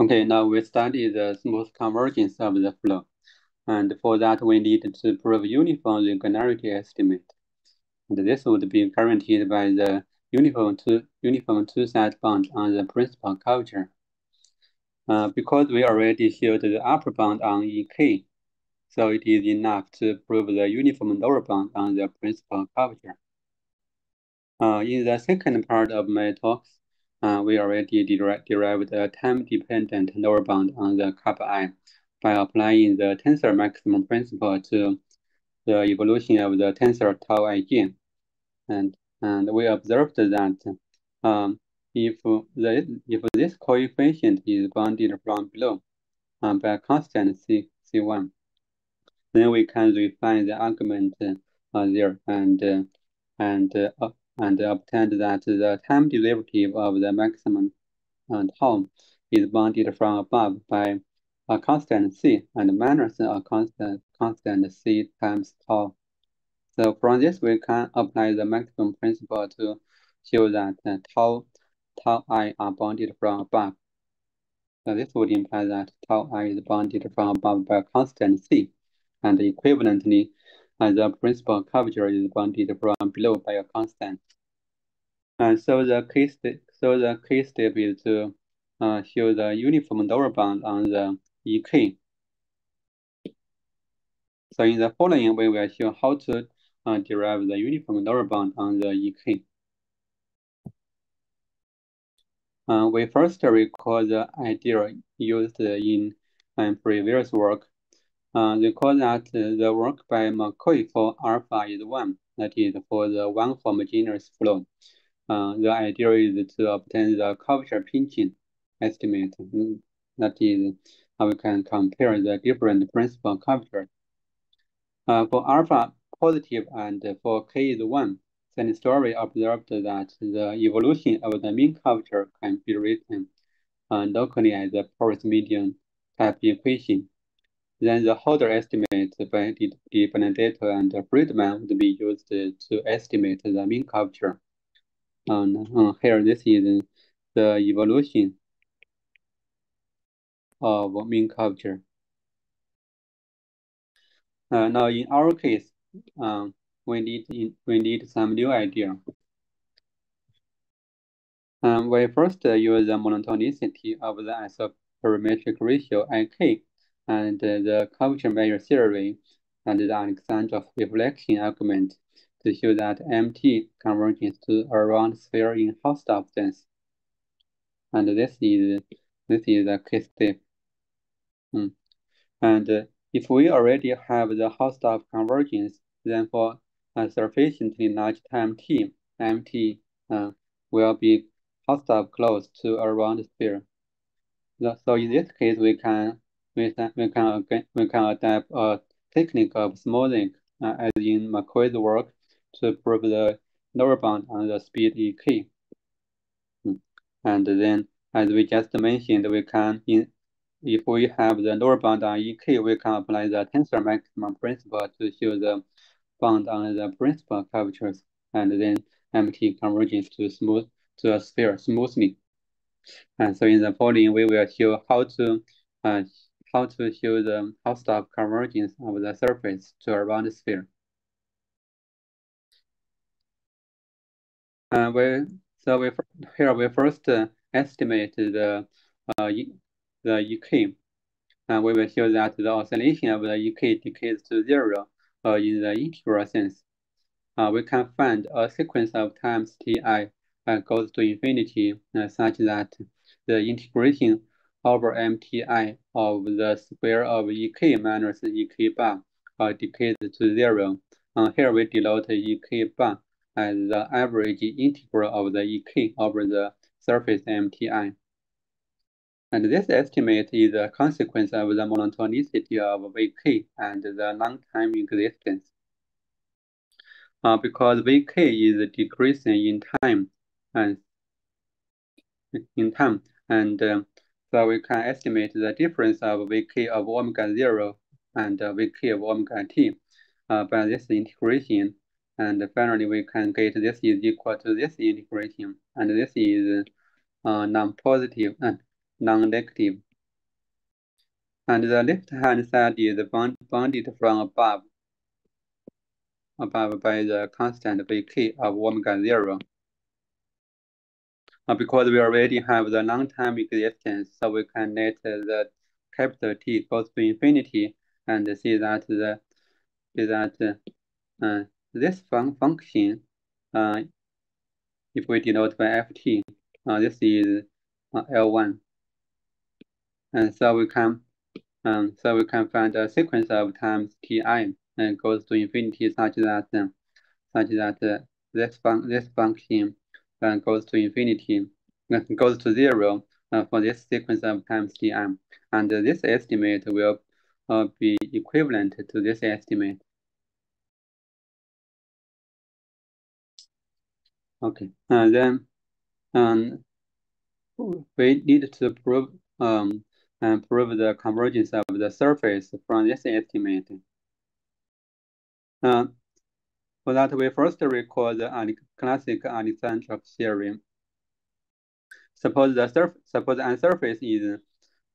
Okay, now we study the smooth convergence of the flow. And for that, we need to prove uniform regularity estimate. And this would be guaranteed by the uniform two, uniform two-side bond on the principal curvature. Uh, because we already showed the upper bound on EK, so it is enough to prove the uniform lower bound on the principal curvature. Uh, in the second part of my talks, we already derived a time-dependent lower bound on the kappa i by applying the tensor maximum principle to the evolution of the tensor tau i gain. And, and we observed that um, if, the, if this coefficient is bounded from below uh, by a constant C, C1, then we can refine the argument uh, there and, uh, and uh, and obtained that the time derivative of the maximum uh, tau is bounded from above by a constant c and minus a constant constant c times tau. So from this, we can apply the maximum principle to show that uh, tau tau i are bounded from above. So this would imply that tau i is bounded from above by a constant c, and equivalently, and the principal curvature is bounded from below by a constant. And so the key step, so the key step is to uh, show the uniform lower bound on the EK. So in the following, we will show how to uh, derive the uniform lower bound on the EK. Uh, we first recall the idea used in um, previous work uh, recall that the work by McCoy for alpha is 1, that is for the one homogeneous flow. Uh, the idea is to obtain the curvature pinching estimate. That is how we can compare the different principal curvatures. Uh, for alpha positive and for k is 1, Sinestrari observed that the evolution of the mean curvature can be written uh, locally as a Porous medium type equation. Then the Holder estimate by Di Benedetto and Friedman would be used to estimate the mean curvature. And uh, here, this is the evolution of mean curvature. Uh, now, in our case, um, we need in, we need some new idea. Um, we first use the monotonicity of the isoperimetric ratio IK and the curvature measure theory and the Alexandrov reflection argument to show that MT converges to a round sphere in Hausdorff sense. And this is this is a case step. Hmm. And uh, if we already have the Hausdorff convergence, then for a sufficiently large time t, MT uh, will be Hausdorff close to a round sphere. So in this case, we can we can adapt a technique of smoothing uh, as in McCoy's work to prove the lower bound on the speed EK. Hmm. And then, as we just mentioned, we can, in, if we have the lower bound on EK, we can apply the tensor maximum principle to show the bound on the principal curvatures, and then MT convergence to smooth to a sphere smoothly. And so in the following, we will show how to uh, how to show the Hausdorff convergence of the surface to a round sphere. Uh, we so we here we first uh, estimate the uh, the EK, and we will show that the oscillation of the EK decays to zero uh, in the integral sense. Uh, we can find a sequence of times ti uh, goes to infinity uh, such that the integration over mti of the square of ek minus ek bar uh, decays to zero. Uh, here we denote ek bar as the average integral of the EK over the surface MTI. And this estimate is a consequence of the monotonicity of VK and the long time existence. Uh, because VK is decreasing in time and in time, and uh, so we can estimate the difference of Vk of omega 0 and uh, Vk of omega t uh, by this integration. And finally, we can get this is equal to this integration. And this is uh, non-positive and non-negative. And the left-hand side is bound, bounded from above, above by the constant Vk of omega 0 because we already have the long-time existence, so we can let the capital T goes to infinity and see that the see that uh, this fun function, uh, if we denote by ft, uh, this is uh, L1. And so we can um, so we can find a sequence of times ti and goes to infinity such that such that uh, this fun this function uh, goes to infinity uh, goes to zero uh, for this sequence of times tm, and this estimate will uh, be equivalent to this estimate. Okay, and then um, we need to prove um, and prove the convergence of the surface from this estimate. Uh, for that, we first recall the classic Alexandrov theorem. Suppose the surf suppose an surface is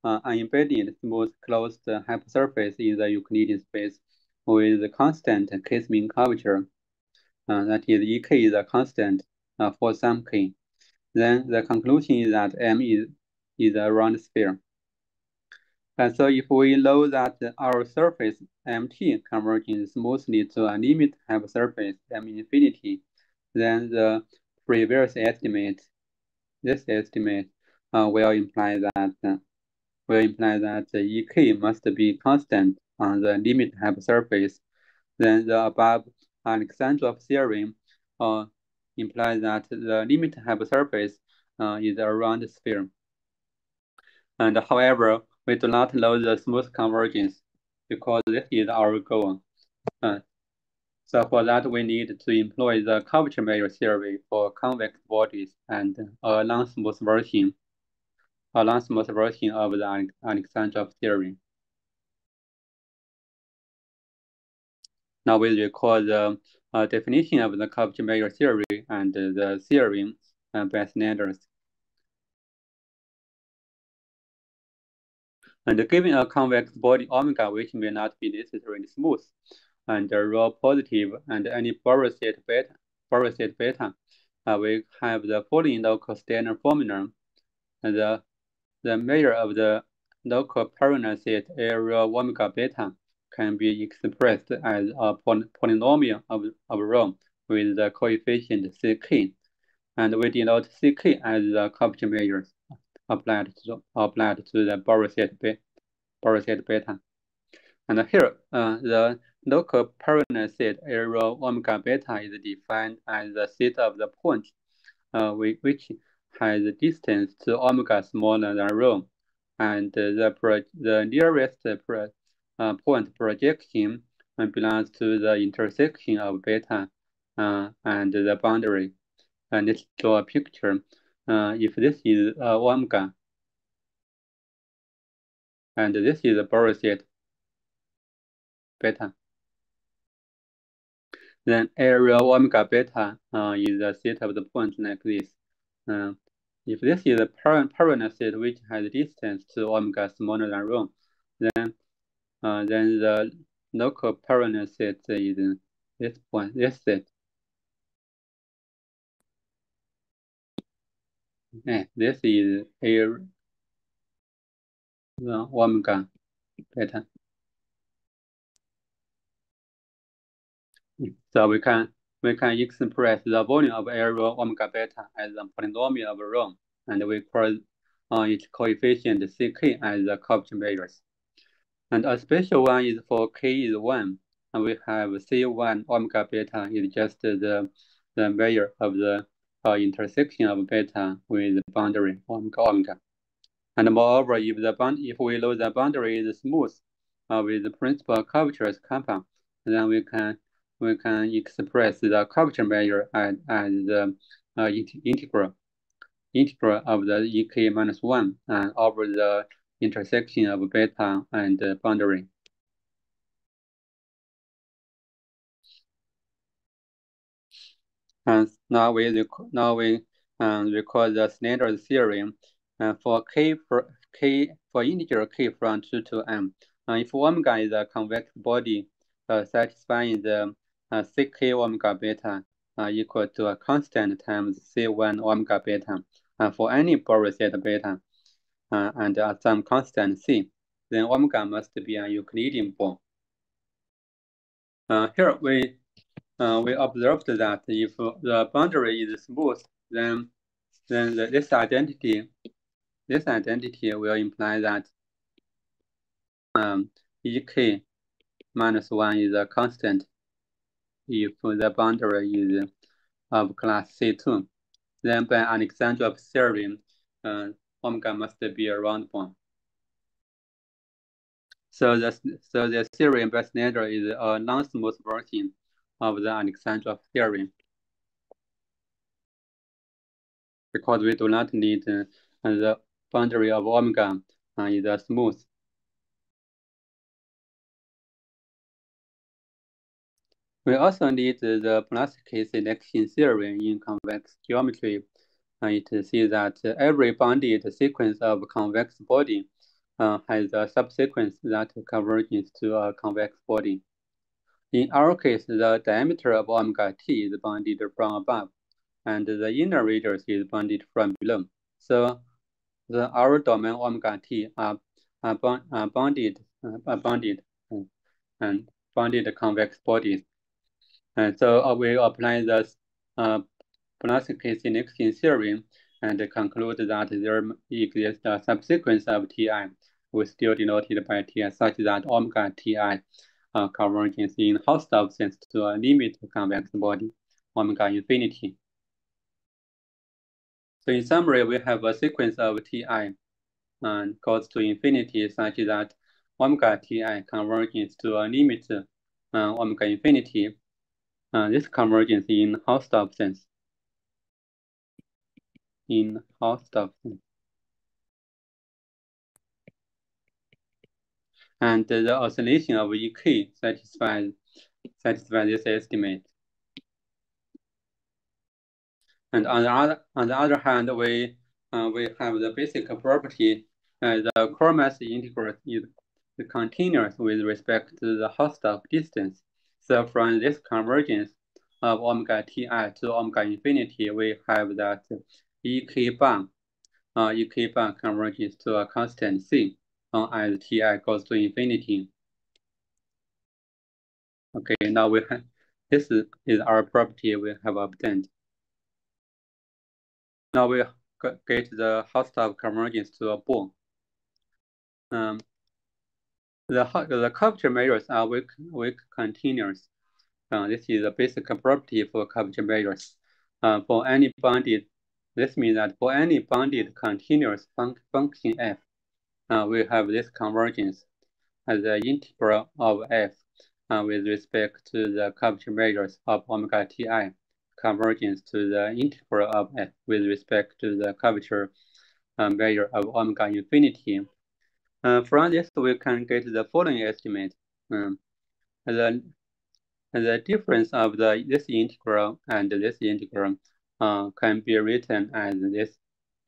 uh, an embedded smooth closed hypersurface in the Euclidean space with constant K-mean curvature. Uh, that is, Ek is a constant uh, for some K. Then the conclusion is that M is, is a round sphere. And so if we know that our surface MT converges smoothly to a limit hypersurface M infinity, then the previous estimate, this estimate uh, will imply that uh, will imply that the Ek must be constant on the limit hypersurface. Then the above Alexandrov theorem uh, implies that the limit hypersurface uh, is a round sphere. And however, we do not know the smooth convergence because this is our goal. Uh, so for that, we need to employ the curvature measure theory for convex bodies and a non-smooth version, a non-smooth version of the Alexandrov theory. Now we recall the uh, definition of the curvature measure theory and the theorem uh, by Schneider's. And given a convex body omega, which may not be necessarily smooth, and rho positive, and any Borel-set beta, beta, uh, we have the following local standard formula. And the, the measure of the local parallel set A omega beta can be expressed as a polynomial of, of rho with the coefficient ck. And we denote ck as the curvature measure applied to applied to the Borel-set beta, Borel-set beta. And here, uh, the local parallel set A rho omega beta is defined as the set of the points uh, which has a distance to omega smaller than rho, and the pro the nearest pro uh, point projection belongs to the intersection of beta uh, and the boundary. And let's draw a picture. Uh, if this is omega, and this is a set beta, then area omega beta uh, is a set of the points like this. Uh, if this is a parallel set which has distance to omega smaller than rho, then then the local parallel set is this point, this set. Okay, this is a the omega beta. So we can we can express the volume of A rho omega beta as a polynomial of rho, and we call uh, its coefficient ck as the curvature measures. And a special one is for k is 1, and we have C1 omega beta is just the, the measure of the uh, intersection of beta with the boundary omega omega. And moreover, if the bound if we know the boundary is smooth uh, with the principal curvature as compound, then we can we can express the curvature measure as, as the uh, integral integral of the ek minus one and over the intersection of beta and boundary. And now we now we um, record the Schneider's theorem uh, for k for k for integer k from 2 to m. Uh, if omega is a convex body uh, satisfying the uh, ck omega beta uh, equal to a constant times c1 omega beta uh, for any Borel set beta uh, and uh, some constant c, then omega must be a Euclidean ball. Uh, here we uh, we observed that if the boundary is smooth, then then the, this identity this identity will imply that um, ek minus one is a constant if the boundary is of class C2. Then by Alexandrov theorem, uh, omega must be a round one. So the, so the theorem by Schneider is a non-smooth version of the Alexandrov theorem. Because we do not need uh, the boundary of omega uh, is smooth. We also need the Blaschke selection theory in convex geometry uh, to see that every bounded sequence of convex body uh, has a subsequence that converges to a convex body. In our case, the diameter of omega t is bounded from above, and the inner radius is bounded from below. So the our domain omega t are, are, bond, are bounded, are bounded and bounded convex bodies. And so uh, we apply the uh, selection theorem and conclude that there exists a subsequence of Ti, we still denoted by Ti such that omega Ti uh, converges in Hausdorff sense to a limit convex body, omega infinity. So in summary, we have a sequence of Ti and goes to infinity such that omega Ti converges to a limit uh, omega infinity uh, this convergence in Hausdorff sense. In Hausdorff sense. And the oscillation of EK satisfies satisfies this estimate. And on the other on the other hand, we uh, we have the basic property uh, the quermassintegral is continuous with respect to the Hausdorff distance. So from this convergence of omega ti to omega infinity, we have that ek bar, uh, ek bar converges to a constant c uh, as ti goes to infinity. Okay, now we have this is our property we have obtained. Now we get the Hausdorff convergence to a ball. Um, the, the curvature measures are weak, weak continuous. Uh, this is a basic property for curvature measures. Uh, for any bounded, this means that for any bounded continuous fun function f, we have this convergence as the integral of f uh, with respect to the curvature measures of omega ti convergence to the integral of f with respect to the curvature uh, measure of omega infinity uh, from this, we can get the following estimate. Um, the, the difference of the this integral and this integral uh, can be written as this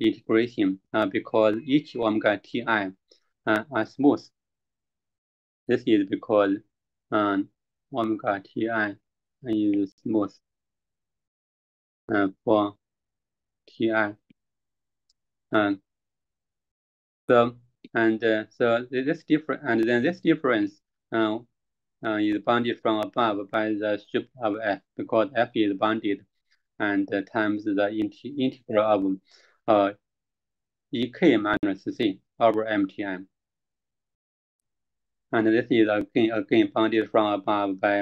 integration uh, because each omega ti uh, are smooth. This is because um, omega ti is smooth uh, for ti. Um, so and uh, so this different, and then this difference uh, uh, is bounded from above by the strip of f because f is bounded and times the int integral of uh, ek minus c over mtm. And this is again again bounded from above by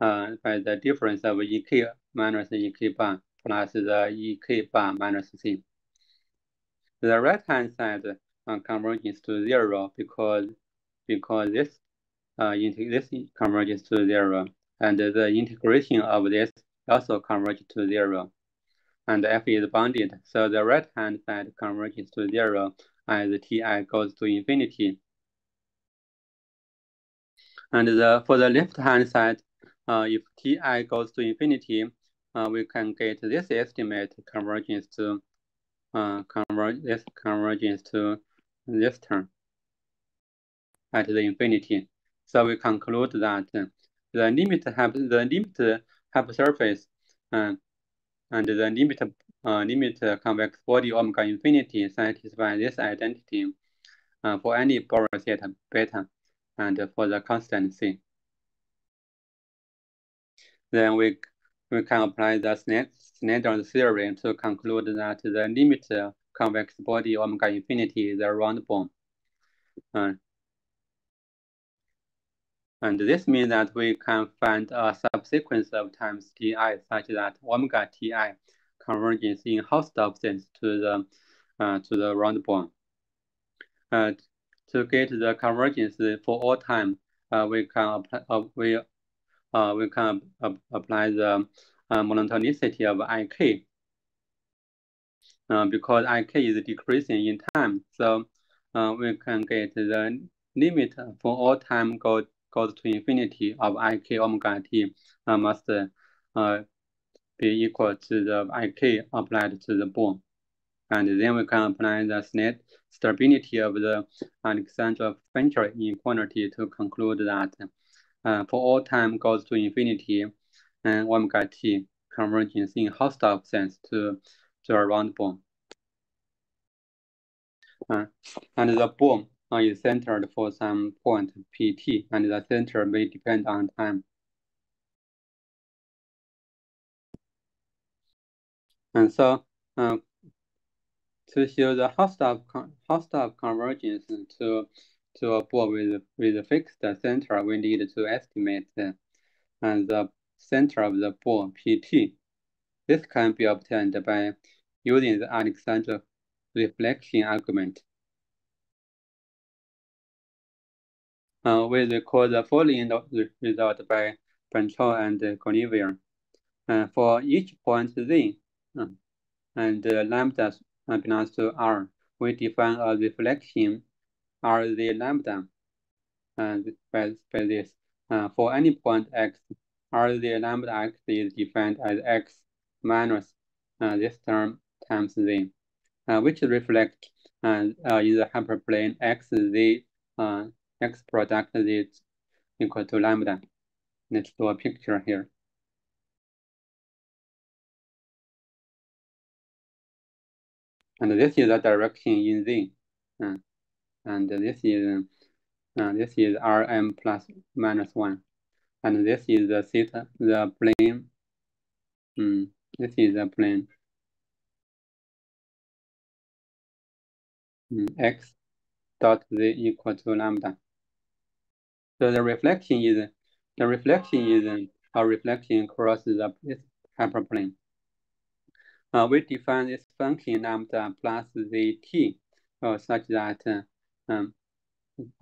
uh, by the difference of ek minus ek bar plus the ek bar minus c. The right hand side uh, converges to zero because because this uh, this converges to zero, and the integration of this also converges to zero, and f is bounded, so the right hand side converges to zero as ti goes to infinity. And the for the left hand side, uh, if ti goes to infinity, uh, we can get this estimate convergence to uh, this convergence to this term at the infinity. So we conclude that the limit have the limit hypersurface uh, and the limit uh, limit convex body omega infinity satisfy this identity uh, for any Borel theta beta and for the constant c. Then we we can apply the Schneider's theory to conclude that the limit convex body omega infinity is a round bone. Uh, and this means that we can find a subsequence of times ti such that omega ti converges in Hausdorff sense to the uh, to the round bone. Uh, to get the convergence for all time, uh, we can apply uh, we uh, we can apply the monotonicity of ik because ik is decreasing in time. So we can get the limit for all time go, goes to infinity of ik omega t uh, must uh, be equal to the ik applied to the bone. And then we can apply the net stability of the Alexandra Fincher inequality to conclude that uh, for all time goes to infinity and omega t convergence in Hausdorff sense to, to a round bone. Uh, and the bone is centered for some point pt, and the center may depend on time. And so uh, to show the Hausdorff, Hausdorff convergence to to a ball with with a fixed center, we need to estimate uh, and the center of the ball PT. This can be obtained by using the Alexandrov reflection argument. Uh, we record the following result by Ben Chow and Gulliver. Uh, for each point z uh, and uh, lambda belongs to R, we define a reflection R z lambda and by, by this. Uh, for any point x, lambda x is defined as x minus uh, this term times z, uh, which reflect uh, uh, in the hyperplane x z uh, x product z equal to lambda. Let's do a picture here. And this is the direction in z, uh, and this is uh, this is rm plus minus one, and this is the theta, the plane. Mm, this is the plane. Mm, x dot z equal to lambda. So the reflection is the reflection is a reflection across the hyperplane. Uh, we define this function lambda plus zt uh, such that uh, um,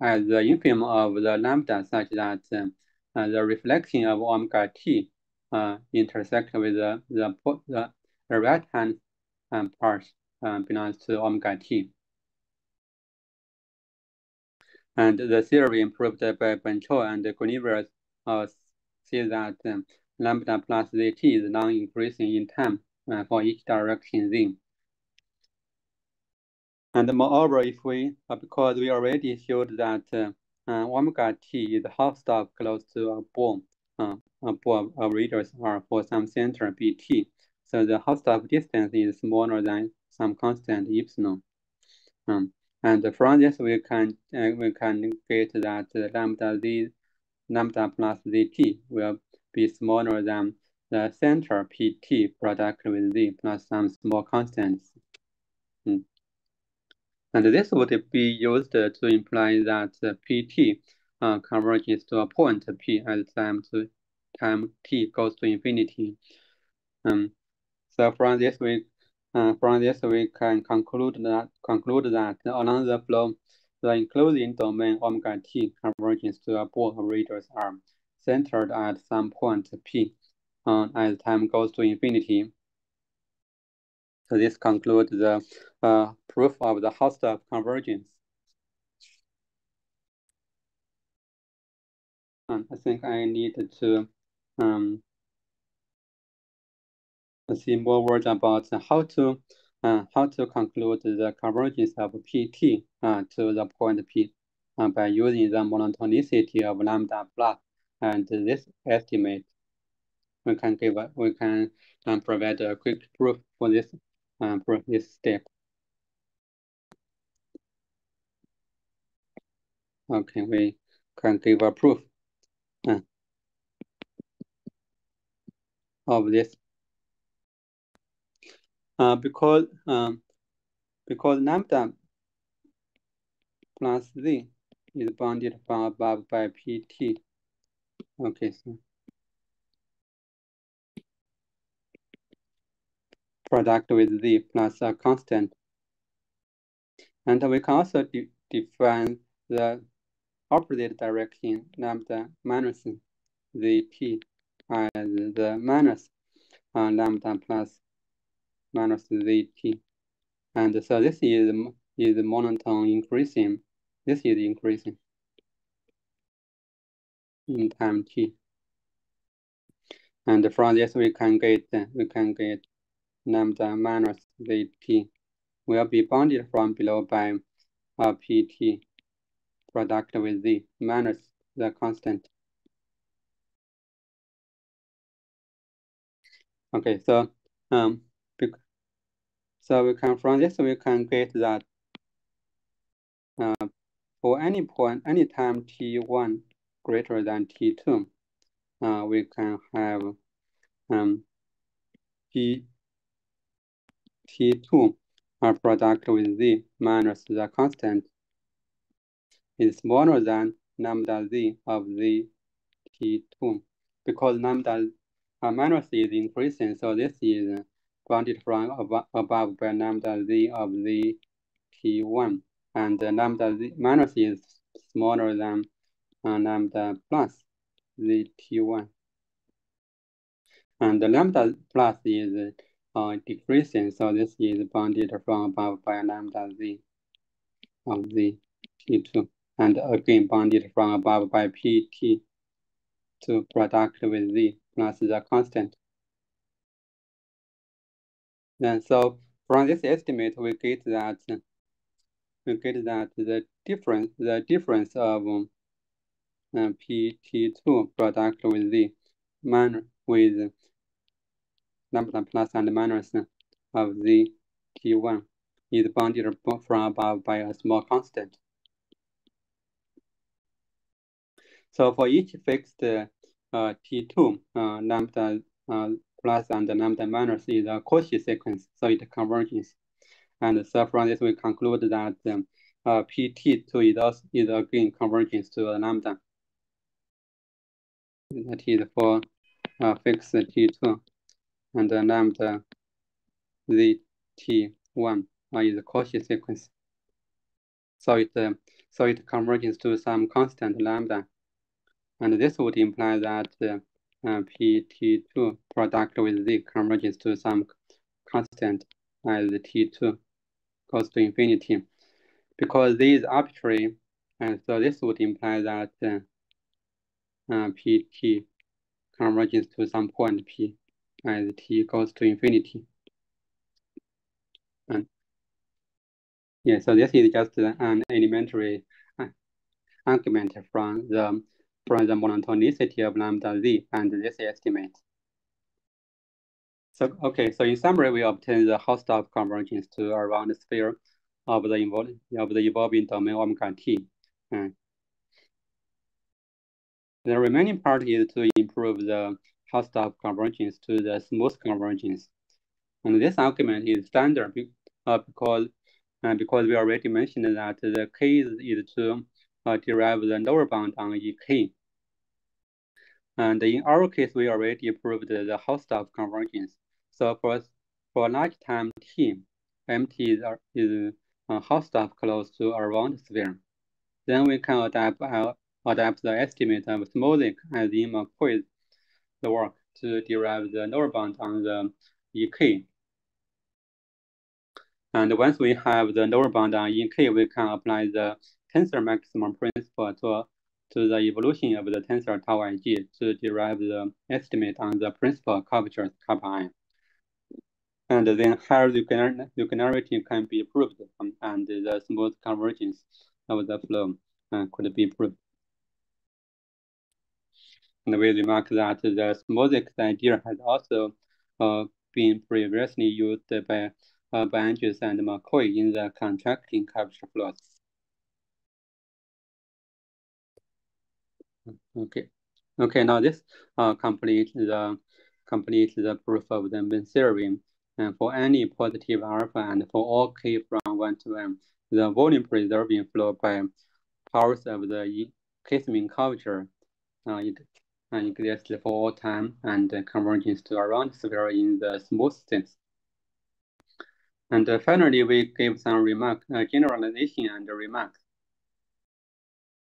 as the infimum of the lambda such that uh, the reflection of omega t uh, intersect with the the, the, right hand um, part uh, belongs to omega t. And the theory improved by Ben Chow and Gulliver uh, see that um, lambda plus zt is non-increasing in time uh, for each direction z. And moreover, if we, uh, because we already showed that uh, uh, omega t is Hausdorff close to a bone, uh, a bone of radius r for some center bt. So the Hausdorff distance is smaller than some constant epsilon. Um, and from this, we can uh, we can get that lambda z lambda plus zt will be smaller than the center pt product with z plus some small constants. Mm. And this would be used to imply that pt uh, converges to a point p at time to time t goes to infinity. Um, so from this we uh, from this, we can conclude that conclude that along the flow, the enclosing domain omega t converges to a ball radius r centered at some point p uh, as time goes to infinity. So this concludes the uh, proof of the Hausdorff convergence. I think I need to um, see more words about how to uh, how to conclude the convergence of PT uh, to the point P uh, by using the monotonicity of lambda plot and this estimate. We can give a, we can um, provide a quick proof for this um, for this step. Okay, we can give a proof uh, of this. Uh, because um, because lambda plus z is bounded from above by pt. Okay, so product with z plus a constant. And we can also de define the opposite direction lambda minus zp as the minus uh, lambda plus minus zt. And so this is, is monotone increasing. This is increasing in time t. And from this we can get we can get lambda minus zt will be bounded from below by a pt product with z minus the constant. Okay, so um, so we can from this we can get that uh, for any point, any time t1 greater than t2, uh, we can have um, t t2 a product with z minus the constant is smaller than lambda z of z t2 because lambda uh, minus is increasing, so this is bounded from ab above by lambda z of z t1, and lambda z minus is smaller than uh, lambda plus z t1. And the lambda plus is uh, decreasing, so this is bounded from above by lambda z of z t2, and again bounded from above by pt to product with z plus the constant. And so from this estimate, we get that we get that the difference the difference of um, uh, PT2 product with the man with lambda plus and minus of the T1 is bounded from above by a small constant. So for each fixed uh, T2, uh, lambda uh, plus and lambda minus is a Cauchy sequence, so it converges. And so from this, we conclude that um, uh, PT2 is, also, is again convergence to a lambda. That is for uh, fixed T2 and the lambda ZT1 uh, is a Cauchy sequence. So it, uh, so it converges to some constant lambda. And this would imply that uh, PT2 product with Z converges to some constant as T2 goes to infinity. Because Z is arbitrary, and so this would imply that uh, uh, PT converges to some point P as T goes to infinity. And yeah, so this is just an elementary uh, argument from the from the monotonicity of lambda z and this estimate. So, okay, so in summary, we obtain the Hausdorff convergence to around the sphere of the, of the evolving domain omega t. The remaining part is to improve the Hausdorff convergence to the smooth convergence. And this argument is standard uh, because, uh, because we already mentioned that the case is to uh, derive the lower bound on EK. And in our case, we already proved the Hausdorff convergence. So for, for large time t, MT is, is uh, Hausdorff close to a round sphere. Then we can adapt, uh, adapt the estimate of Smolik as in a the work to derive the lower bound on the EK. And once we have the lower bound on EK, we can apply the tensor maximum principle to, to the evolution of the tensor tau ig to derive the estimate on the principal curvature kappa i. and then higher regularity can be proved, um, and the smooth convergence of the flow uh, could be proved. And we remark that the smoothest idea has also uh, been previously used by uh, by Andrews and McCoy in the contracting curvature flows. Okay, okay. Now this uh, completes the completes the proof of the main theorem. And for any positive alpha and for all k from 1 to m, the volume preserving flow by powers of the K-mean curvature uh, it, uh, exists for all time and converges to around sphere in the smooth sense. And uh, finally, we give some remark, uh, generalization and remarks.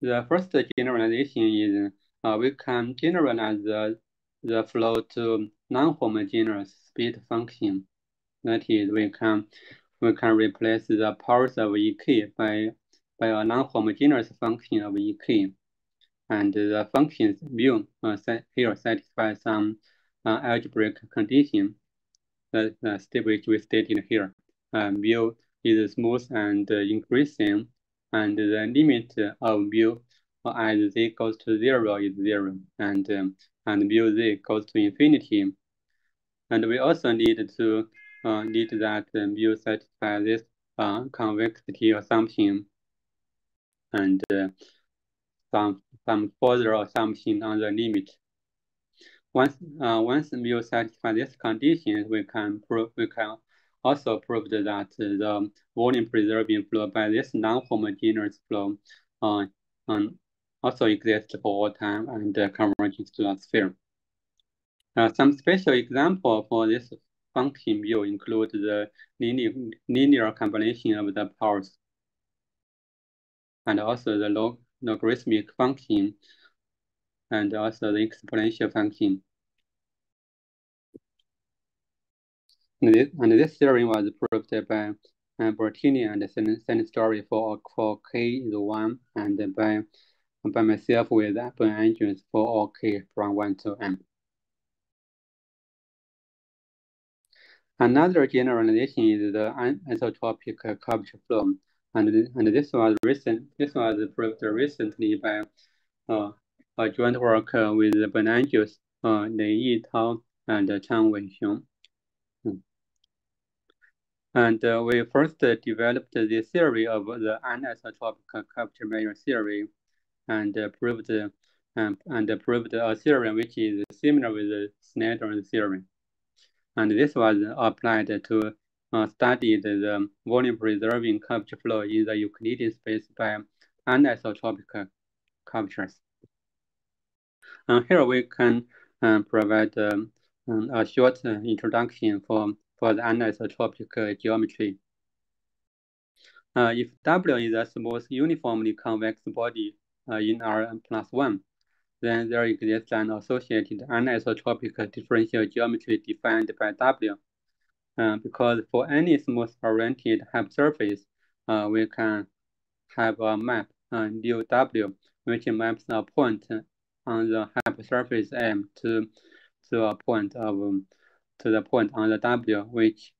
The first generalization is uh, we can generalize the, the flow to non-homogeneous speed function. That is, we can we can replace the powers of ek by by a non-homogeneous function of ek, and the functions mu uh, here satisfy some uh, algebraic condition that uh, which we stated here. Uh, mu is smooth and increasing, and the limit of mu as z goes to zero is zero, and um, and mu z goes to infinity. And we also need to uh, need that mu satisfy this uh, convexity assumption and uh, some some further assumption on the limit. Once uh, once mu satisfy this condition, we can prove we can also proved that the volume preserving flow by this non-homogeneous flow uh, um, also exists for all time and uh, converges to a sphere. Uh, some special example for this function view include the linear, linear combination of the powers and also the log logarithmic function and also the exponential function. And this, theorem was proved by uh, Bertini and Sinestrari for, for k is 1 and by, by myself with open engines for all k from 1 to m. Another generalization is the anisotropic curvature flow, and, and this was recent. This was proved recently by uh, a joint work with Ben Andrews, uh, Yi Tao, and Changwei Xiong. And uh, we first developed the theory of the anisotropic curvature measure theory and uh, proved um, and proved a theorem which is similar with the Schneider theorem. And this was applied to uh, study the volume preserving curvature flow in the Euclidean space by anisotropic curvatures. And here we can uh, provide um, a short introduction for for the anisotropic geometry. Uh, if W is a smooth uniformly convex body uh, in R plus 1, then there exists an associated anisotropic differential geometry defined by W. Uh, because for any smooth-oriented hypersurface, uh, we can have a map, uh, W, which maps a point on the hypersurface M to, to a point of um, to the point on the W, which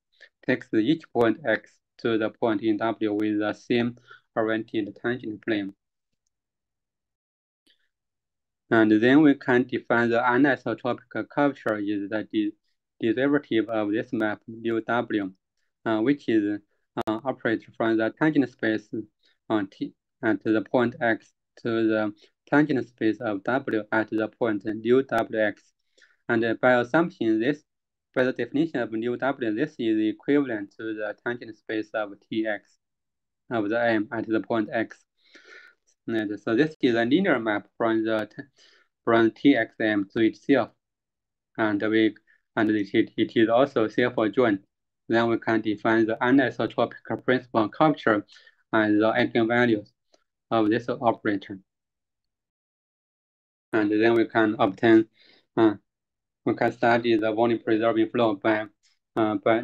takes each point X to the point in W with the same oriented tangent plane. And then we can define the anisotropic curvature is the derivative of this map W, uh, which is uh, operated from the tangent space on T at the point X to the tangent space of W at the point mu WX. And by assumption, this by the definition of new W, this is equivalent to the tangent space of Tx of the M at the point X. And so this is a linear map from the from TXM to itself. And we and it, it is also self-adjoint. Then we can define the anisotropic principal curvature and the eigenvalues of this operator. And then we can obtain uh, we can study the volume preserving flow by uh, by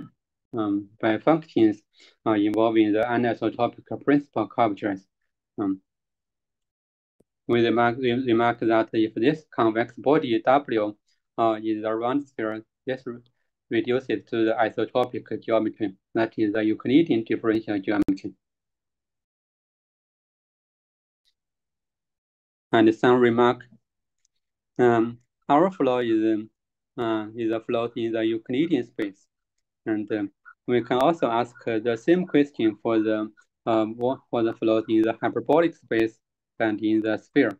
um, by functions uh, involving the anisotropic principal curvatures. Um, we remark, remark that if this convex body W uh, is a round sphere, this reduces to the isotropic geometry, that is the Euclidean differential geometry. And some remark, um, our flow is, uh, is a float in the Euclidean space. And um, we can also ask the same question for the um, for the float in the hyperbolic space and in the sphere.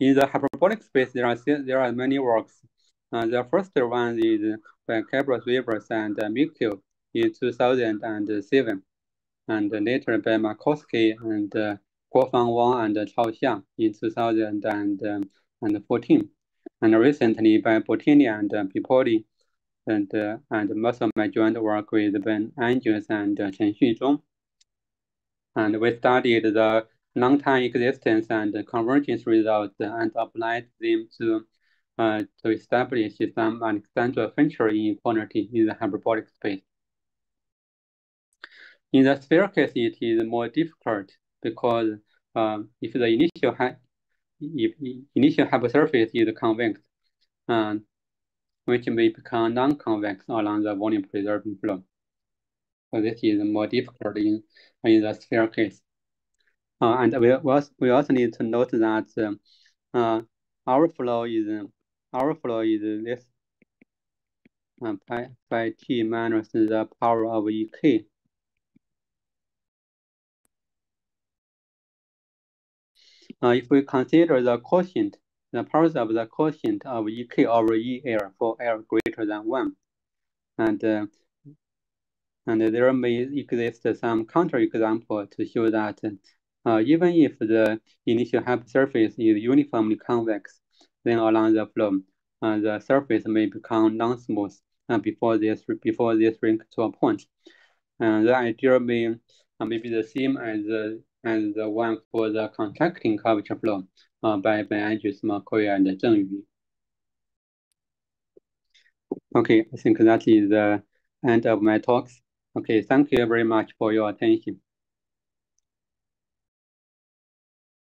In the hyperbolic space, there are there are many works. Uh, the first one is by Cabezas-Rivas and uh, in 2007, and later by Makowski and uh, Guofang Wang and Chao Xia in 2014, and recently by Bertini and uh, Pipoli and uh, and most of my joint work with Ben Andrews and uh, Chen Xuzhong. And we studied the long-time existence and convergence results and applied them to uh, to establish some Alexandrov-Fenchel inequality in the hyperbolic space. In the sphere case, it is more difficult because um, if the initial if initial hypersurface is convex, um, which may become non-convex along the volume preserving flow. So this is more difficult in, in the sphere case. Uh, and we also, we also need to note that uh, our flow is our flow is this uh, by, by t minus the power of ek. If we consider the quotient the powers of the quotient of EK over EL for L greater than 1. And, uh, and there may exist some counterexample to show that uh, even if the initial hypersurface is uniformly convex, then along the flow, uh, the surface may become non-smooth uh, before this before this shrink to a point. And the idea may, uh, may be the same as the as the one for the contracting curvature flow uh, by Ben Andrews, McCoy, and Zheng Yu. Okay, I think that is the end of my talks. Okay, thank you very much for your attention.